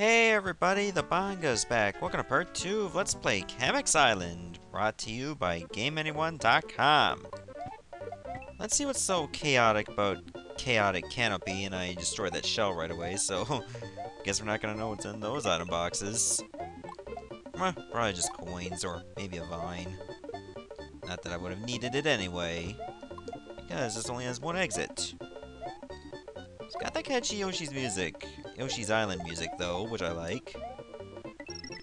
Hey everybody, the Bangaa's back. Welcome to part 2 of Let's Play Kamek Island, brought to you by GameAnyone.com. Let's see what's so chaotic about Chaotic Canopy, and I destroyed that shell right away, so guess we're not gonna know what's in those item boxes. Well, probably just coins, or maybe a vine. Not that I would have needed it anyway, because this only has one exit. Got that catchy Yoshi's music. Yoshi's Island music, though, which I like.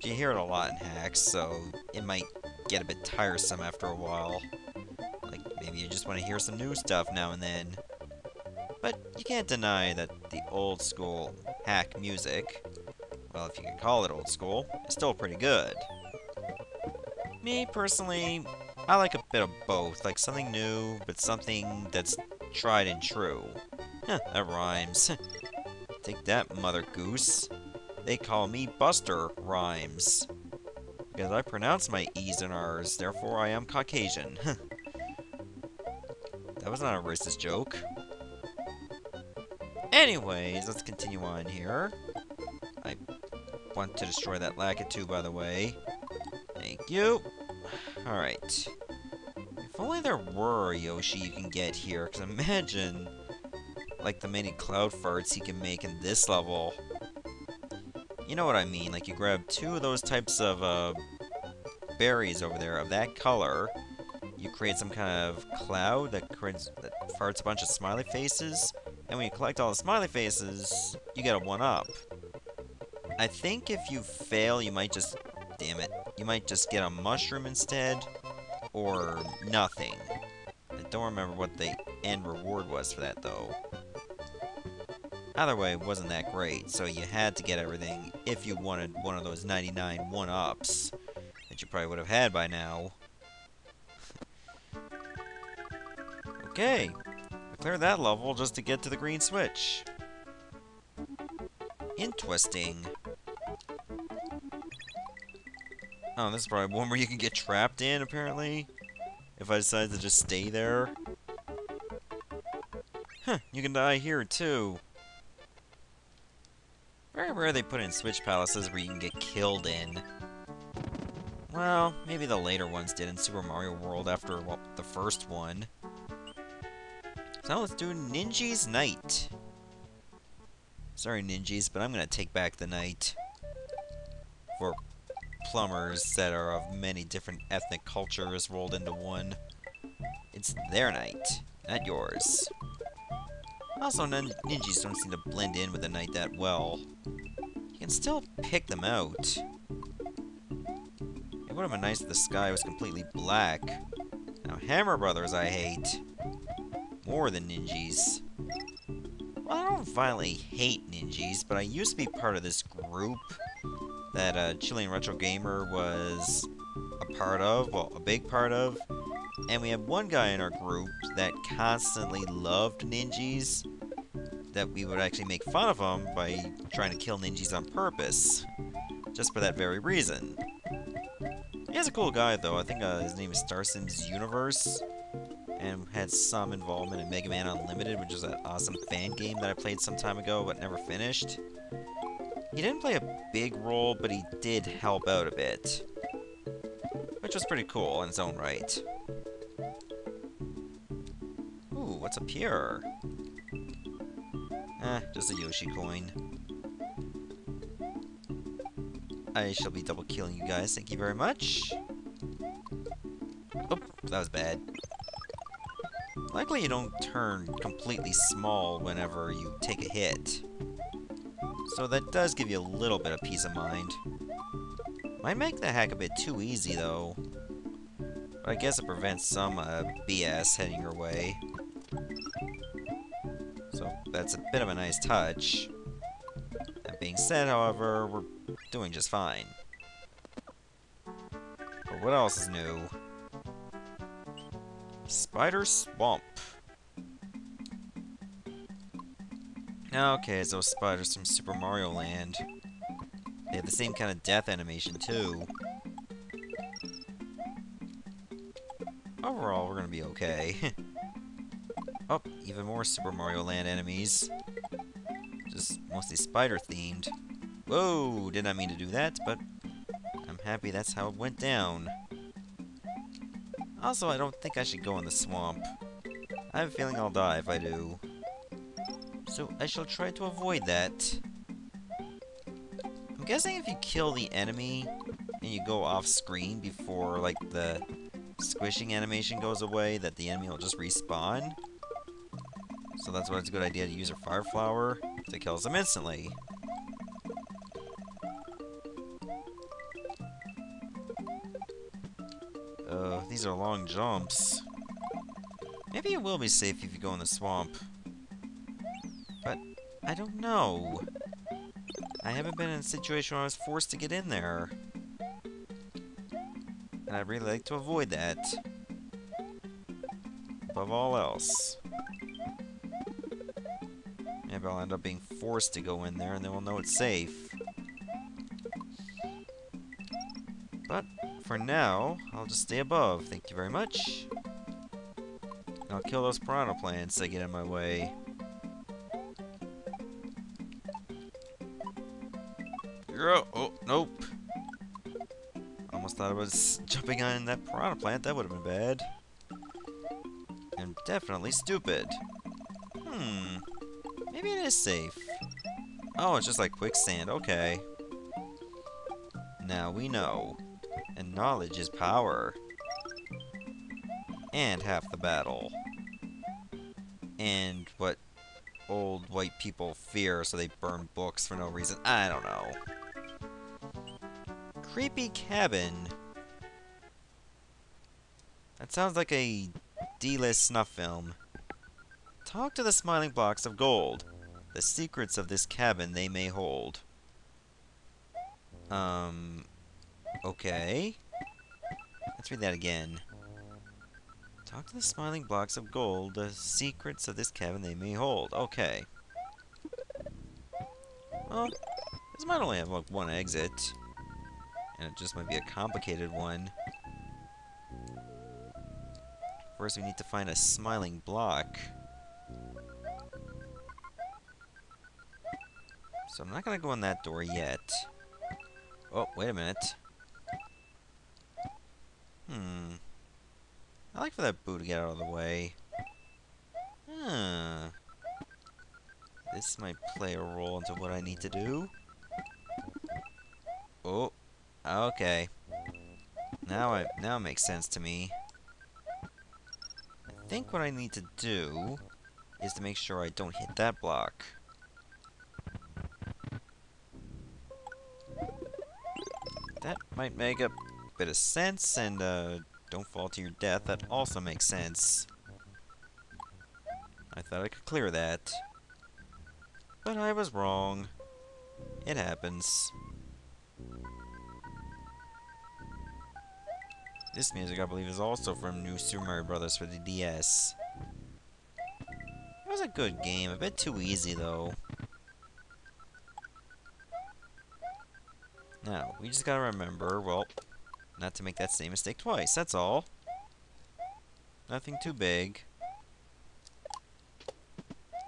You hear it a lot in hacks, so it might get a bit tiresome after a while. Like, maybe you just want to hear some new stuff now and then. But you can't deny that the old school hack music, well, if you can call it old school, is still pretty good. Me, personally, I like a bit of both, like something new, but something that's tried and true. That rhymes. Take that, Mother Goose. They call me Buster Rhymes. Because I pronounce my E's and R's, therefore I am Caucasian. that was not a racist joke. Anyways, let's continue on here. I want to destroy that Lakitu, by the way. Thank you. Alright. If only there were a Yoshi you can get here, because imagine like the many cloud farts he can make in this level. You know what I mean, like you grab two of those types of uh, berries over there of that color, you create some kind of cloud that creates that farts a bunch of smiley faces, and when you collect all the smiley faces, you get a one-up. I think if you fail, you might just... Damn it. You might just get a mushroom instead, or nothing. I don't remember what the end reward was for that, though. Either way, it wasn't that great, so you had to get everything if you wanted one of those 99 one-ups that you probably would have had by now. okay, we cleared that level just to get to the green switch. Interesting. Oh, this is probably one where you can get trapped in, apparently. If I decide to just stay there. Huh, you can die here, too. Rare they put in Switch Palaces where you can get killed in. Well, maybe the later ones did in Super Mario World after well, the first one. So let's do Ninji's Night. Sorry, Ninjas, but I'm to take back the night. For plumbers that are of many different ethnic cultures rolled into one. It's their night, not yours. Also, ninjas don't seem to blend in with the night that well. You can still pick them out. It would have been nice if the sky was completely black. Now, Hammer Brothers I hate. More than ninjas. Well, I don't violently hate ninjas, but I used to be part of this group that uh, Chilean Retro Gamer was a part of, well, a big part of. And we had one guy in our group that constantly loved ninjas, that we would actually make fun of him by trying to kill ninjas on purpose. Just for that very reason. He's a cool guy, though. I think uh, his name is Starsims Universe. And had some involvement in Mega Man Unlimited, which is an awesome fan game that I played some time ago but never finished. He didn't play a big role, but he did help out a bit. Which was pretty cool in its own right. Ooh, what's up here? Eh, just a Yoshi coin. I shall be double killing you guys, thank you very much. Oh, that was bad. Likely you don't turn completely small whenever you take a hit. So that does give you a little bit of peace of mind. Might make the hack a bit too easy, though. But I guess it prevents some uh, BS heading your way. So that's a bit of a nice touch. That being said, however, we're doing just fine. But what else is new? Spider Swamp. Okay, those spiders from Super Mario Land. They have the same kind of death animation, too. Overall, we're gonna be okay. even more Super Mario Land enemies. Just mostly spider-themed. Whoa, did not mean to do that, but I'm happy that's how it went down. Also, I don't think I should go in the swamp. I have a feeling I'll die if I do. So I shall try to avoid that. I'm guessing if you kill the enemy and you go off screen before like the squishing animation goes away, that the enemy will just respawn. So that's why it's a good idea to use a fire flower to kill them instantly. Uh, these are long jumps. Maybe it will be safe if you go in the swamp. But, I don't know. I haven't been in a situation where I was forced to get in there. And I'd really like to avoid that. Above all else. I'll end up being forced to go in there and then we'll know it's safe. But, for now, I'll just stay above. Thank you very much. I'll kill those piranha plants that get in my way. Oh, oh, nope. Almost thought I was jumping on that piranha plant. That would have been bad. And definitely stupid. Hmm. Maybe it is safe. Oh, it's just like quicksand. Okay. Now we know. And knowledge is power. And half the battle. And what old white people fear, so they burn books for no reason. I don't know. Creepy cabin. That sounds like a D-list snuff film. Talk to the smiling blocks of gold. The secrets of this cabin they may hold. Um, okay. Let's read that again. Talk to the smiling blocks of gold, the secrets of this cabin they may hold. Okay. Well, this might only have like one exit. And it just might be a complicated one. First we need to find a smiling block. So I'm not gonna go in that door yet. Oh, wait a minute. Hmm. I like for that boo to get out of the way. Huh. This might play a role into what I need to do. Oh, okay. Now I now it makes sense to me. I think what I need to do is to make sure I don't hit that block. Might make a bit of sense, and uh, don't fall to your death, that also makes sense. I thought I could clear that. But I was wrong. It happens. This music, I believe, is also from New Super Mario Bros. for the DS. It was a good game, a bit too easy, though. Now, we just gotta remember, well, not to make that same mistake twice, that's all. Nothing too big.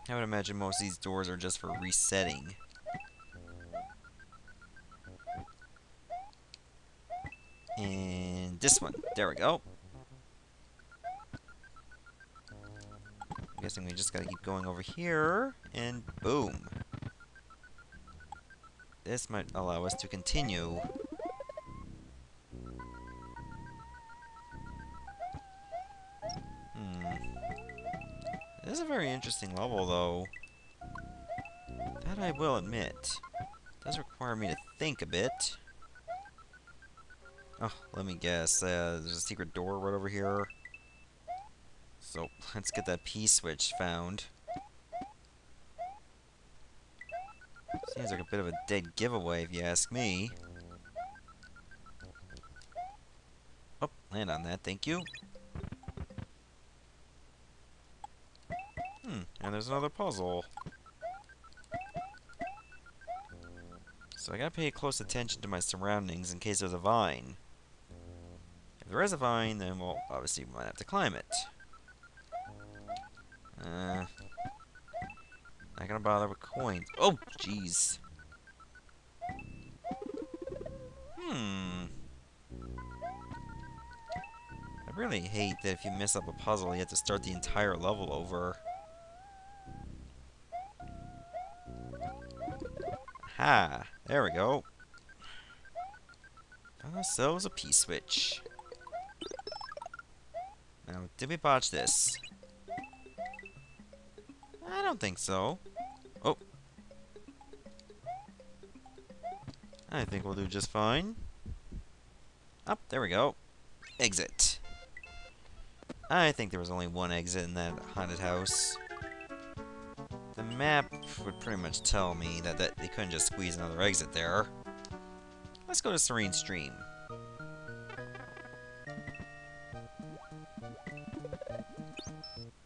I would imagine most of these doors are just for resetting. And this one. There we go. I'm guessing we just gotta keep going over here, and boom. This might allow us to continue. Hmm. This is a very interesting level, though. That I will admit. It does require me to think a bit. Oh, let me guess. Uh, there's a secret door right over here. So, let's get that P-switch found. Seems like a bit of a dead giveaway, if you ask me. Oh, land on that, thank you. Hmm, and there's another puzzle. So I gotta pay close attention to my surroundings in case there's a vine. If there is a vine, then, well, obviously we might have to climb it. Uh, not gonna bother with coins. Oh, jeez. Hmm. I really hate that if you mess up a puzzle, you have to start the entire level over. Ha! There we go. Found ourselves a P-switch. Now, did we botch this? I don't think so. I think we'll do just fine. Up, oh, there we go. Exit. I think there was only one exit in that haunted house. The map would pretty much tell me that, that they couldn't just squeeze another exit there. Let's go to Serene Stream.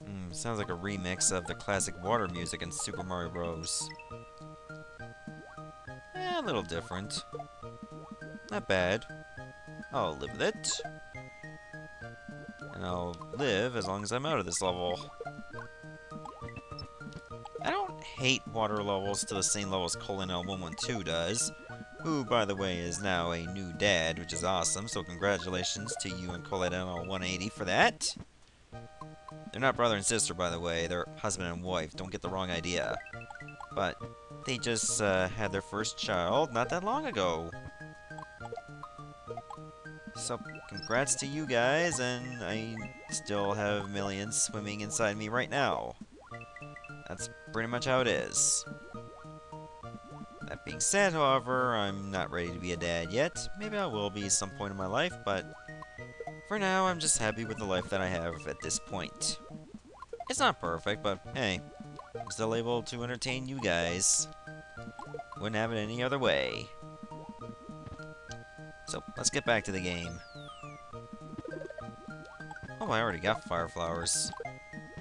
Mm, sounds like a remix of the classic water music in Super Mario Bros. Eh, a little different. Not bad. I'll live with it. And I'll live as long as I'm out of this level. I don't hate water levels to the same level as ColinL112 does, who, by the way, is now a new dad, which is awesome, so congratulations to you and ColinL180 for that. They're not brother and sister, by the way, they're husband and wife, don't get the wrong idea. But they just uh, had their first child not that long ago. So, congrats to you guys, and I still have millions swimming inside me right now. That's pretty much how it is. That being said, however, I'm not ready to be a dad yet. Maybe I will be some point in my life, but for now, I'm just happy with the life that I have at this point. It's not perfect, but hey, Still able to entertain you guys. Wouldn't have it any other way. So, let's get back to the game. Oh, I already got fire flowers.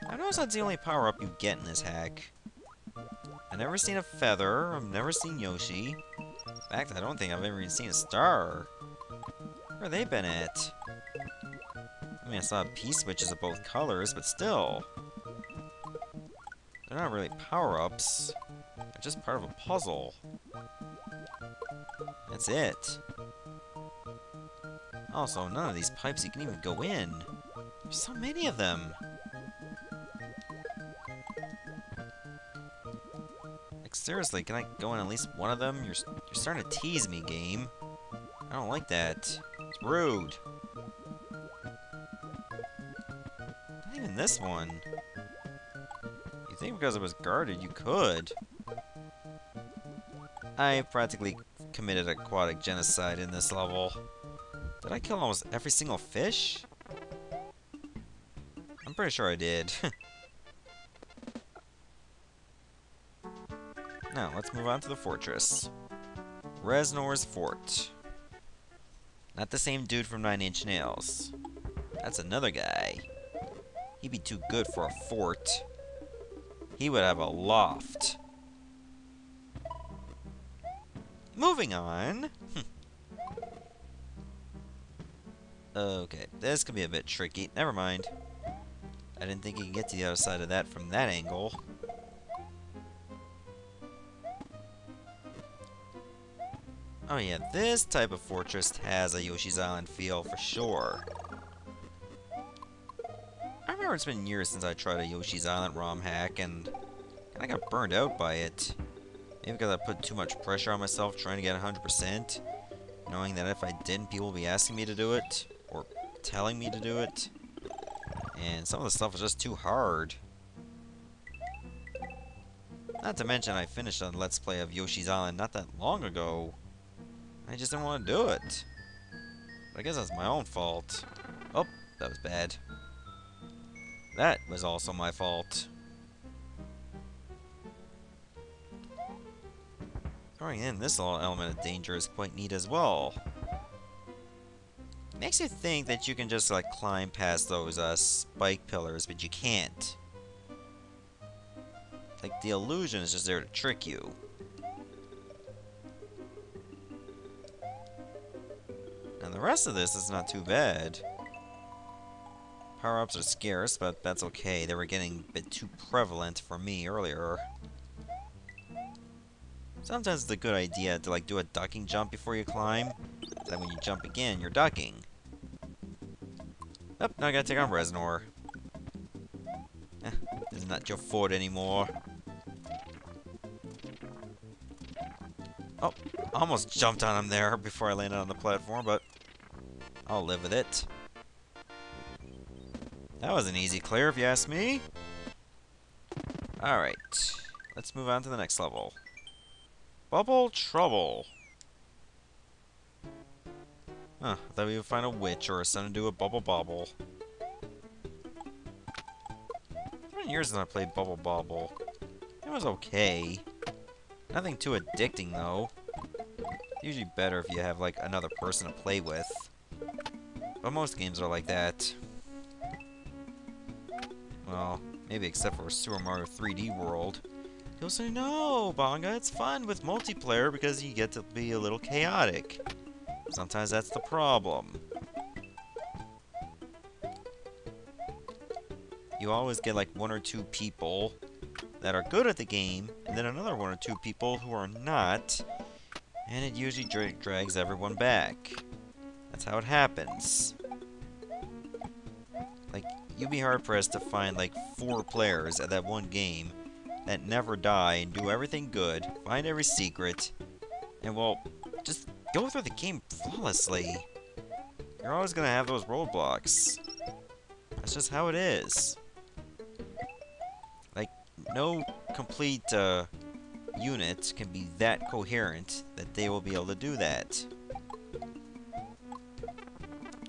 I noticed that's the only power-up you get in this hack. I've never seen a feather, I've never seen Yoshi. In fact, I don't think I've ever even seen a star. Where have they been at? I mean, I saw P-switches of both colors, but still. They're not really power-ups. They're just part of a puzzle. That's it. Also, none of these pipes you can even go in. There's so many of them. Like, seriously, can I go in at least one of them? You're, you're starting to tease me, game. I don't like that. It's rude. Not even this one. Think because it was guarded, you could. I practically committed aquatic genocide in this level. Did I kill almost every single fish? I'm pretty sure I did. now, let's move on to the fortress. Reznor's Fort. Not the same dude from Nine Inch Nails. That's another guy. He'd be too good for a fort. He would have a loft. Moving on. Okay, this could be a bit tricky. Never mind. I didn't think you could get to the other side of that from that angle. Oh yeah, this type of fortress has a Yoshi's Island feel for sure. Remember it's been years since I tried a Yoshi's Island ROM hack, and I got burned out by it. Maybe because I put too much pressure on myself trying to get 100%, knowing that if I didn't, people would be asking me to do it or telling me to do it. And some of the stuff was just too hard. Not to mention I finished a Let's Play of Yoshi's Island not that long ago. I just didn't want to do it. But I guess that's my own fault. Oh, that was bad. That was also my fault. Throwing in this little element of danger is quite neat as well. Makes you think that you can just like climb past those uh, spike pillars, but you can't. Like the illusion is just there to trick you. And the rest of this is not too bad. Power-ups are scarce, but that's okay. They were getting a bit too prevalent for me earlier. Sometimes it's a good idea to like do a ducking jump before you climb. So that when you jump again, you're ducking. Oh, now I gotta take on Reznor. Eh, this is not that your fort anymore. Oh, almost jumped on him there before I landed on the platform, but I'll live with it. That was an easy clear, if you ask me. Alright, let's move on to the next level. Bubble Trouble. Huh, I thought we would find a witch or a son to do a Bubble Bobble. How many years have I played Bubble Bobble? It was okay. Nothing too addicting, though. Usually better if you have, like, another person to play with. But most games are like that. Well, maybe except for Super Mario 3D World. You'll say, no, Bangaa, it's fun with multiplayer because you get to be a little chaotic. Sometimes that's the problem. You always get like one or two people that are good at the game, and then another one or two people who are not, and it usually dra drags everyone back. That's how it happens. Like, you'd be hard-pressed to find like four players at that one game that never die and do everything good, find every secret, and well, just go through the game flawlessly. You're always gonna have those roadblocks. That's just how it is. Like, no complete uh, unit can be that coherent that they will be able to do that.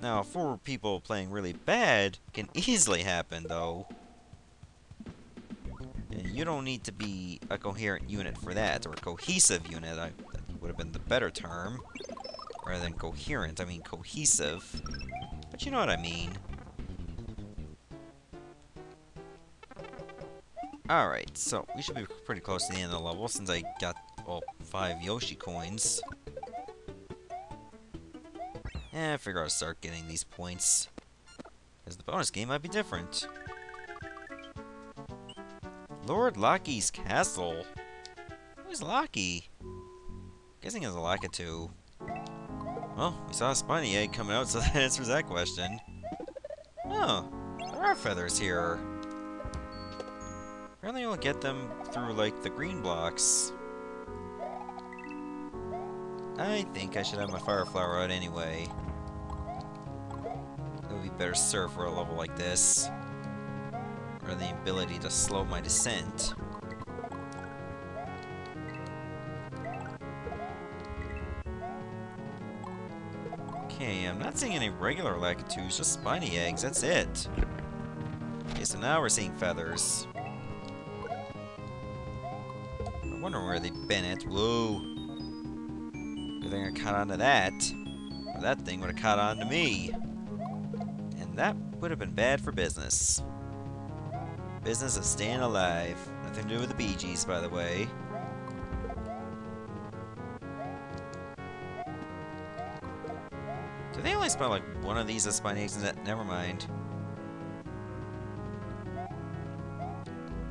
Now, four people playing really bad can easily happen, though. And you don't need to be a coherent unit for that, or a cohesive unit, I, that would have been the better term. Rather than coherent, I mean cohesive. But you know what I mean. Alright, so we should be pretty close to the end of the level since I got, well, five Yoshi coins. Eh, I figure I'll start getting these points. Because the bonus game might be different. Lord Lockie's castle. Who's Lockie? Guessing it's a Lakitu. Well, we saw a spiny egg coming out, so that answers that question. Oh, there are feathers here. Apparently you'll get them through, like, the green blocks. I think I should have my fire flower out anyway. It would be better served for a level like this. Or the ability to slow my descent. Okay, I'm not seeing any regular Lakitus, just spiny eggs, that's it. Okay, so now we're seeing feathers. I wonder where they've been at. Whoa. Good thing I caught on to that. Or that thing would have caught on to me. And that would have been bad for business. Business of staying alive. Nothing to do with the Bee Gees, by the way. Do they only spell like one of these as eggs? Never mind.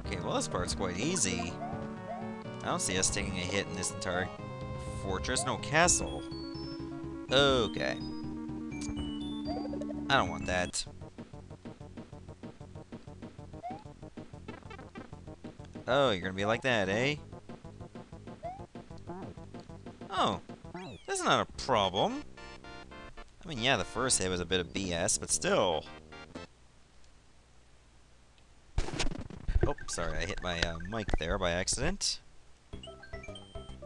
Okay, well this part's quite easy. I don't see us taking a hit in this entire fortress. No castle. Okay. I don't want that. Oh, you're gonna be like that, eh? Oh, that's not a problem. I mean, yeah, the first hit was a bit of BS, but still. Oh, sorry, I hit my uh, mic there by accident.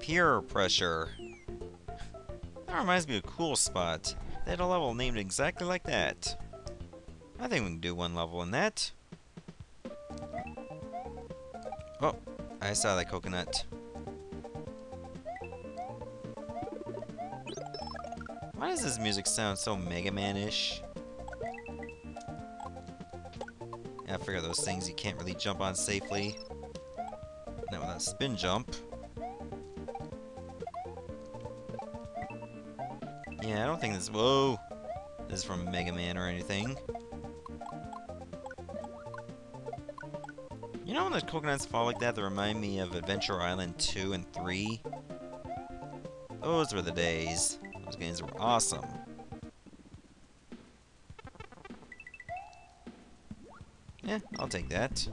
Peer pressure. That reminds me of a cool spot. They had a level named exactly like that. I think we can do one level in that. Oh, I saw that coconut. Why does this music sound so Mega Man-ish? Yeah, I figure those things you can't really jump on safely. Not without spin jump. Yeah, I don't think this- whoa! This is from Mega Man or anything. You know when the coconuts fall like that, they remind me of Adventure Island 2 and 3? Those were the days. Those games were awesome. Yeah, I'll take that.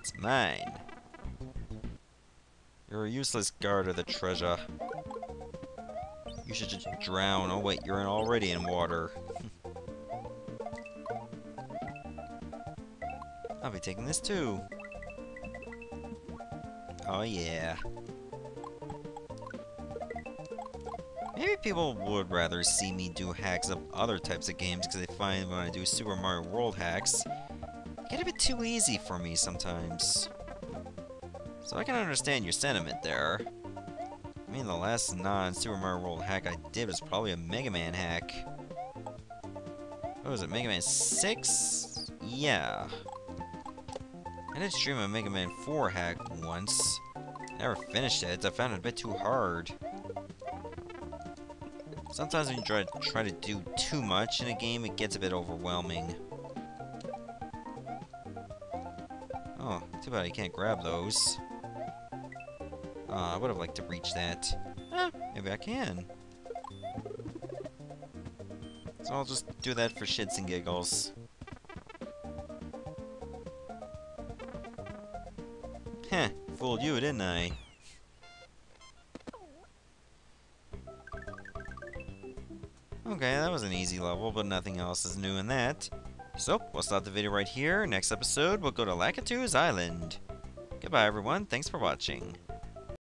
It's mine. You're a useless guard of the treasure. You should just drown. Oh wait, you're already in water. I'll be taking this too. Oh yeah. Maybe people would rather see me do hacks of other types of games because they find when I do Super Mario World hacks, get a bit too easy for me sometimes. So I can understand your sentiment there. I mean, the last non-Super Mario World hack I did was probably a Mega Man hack. What was it, Mega Man 6? Yeah. I did stream a Mega Man 4 hack once. Never finished it, I found it a bit too hard. Sometimes when you try, try to do too much in a game, it gets a bit overwhelming. Oh, too bad I can't grab those. Uh, I would have liked to reach that. Eh, maybe I can. So I'll just do that for shits and giggles. Heh, fooled you, didn't I? Okay, that was an easy level, but nothing else is new in that. So, we'll stop the video right here. Next episode, we'll go to Lakitu's Island. Goodbye, everyone. Thanks for watching.